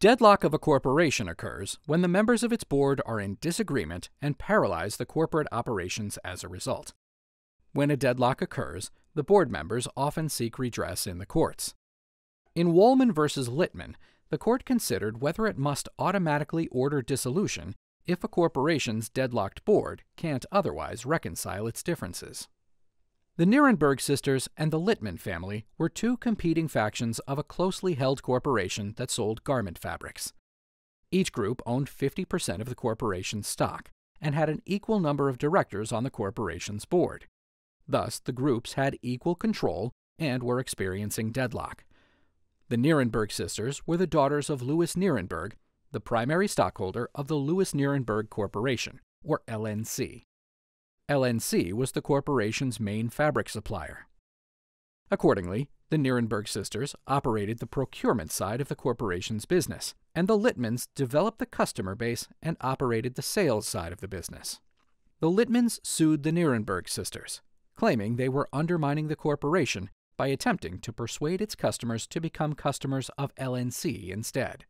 Deadlock of a corporation occurs when the members of its board are in disagreement and paralyze the corporate operations as a result. When a deadlock occurs, the board members often seek redress in the courts. In Wollman v. Littman, the court considered whether it must automatically order dissolution if a corporation's deadlocked board can't otherwise reconcile its differences. The Nierenberg sisters and the Littman family were two competing factions of a closely held corporation that sold garment fabrics. Each group owned 50% of the corporation's stock and had an equal number of directors on the corporation's board. Thus, the groups had equal control and were experiencing deadlock. The Nierenberg sisters were the daughters of Louis Nierenberg, the primary stockholder of the Louis Nierenberg Corporation, or LNC. LNC was the corporation's main fabric supplier. Accordingly, the Nierenberg sisters operated the procurement side of the corporation's business, and the Littmans developed the customer base and operated the sales side of the business. The Littmans sued the Nierenberg sisters, claiming they were undermining the corporation by attempting to persuade its customers to become customers of LNC instead.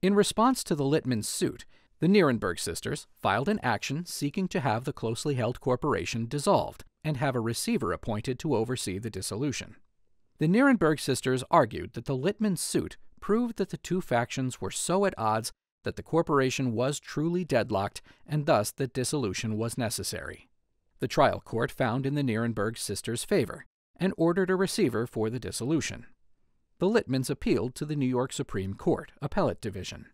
In response to the Littman suit, the Nierenberg sisters filed an action seeking to have the closely held corporation dissolved and have a receiver appointed to oversee the dissolution. The Nierenberg sisters argued that the Littman suit proved that the two factions were so at odds that the corporation was truly deadlocked and thus that dissolution was necessary. The trial court found in the Nierenberg sisters' favor and ordered a receiver for the dissolution. The Littmans appealed to the New York Supreme Court Appellate Division.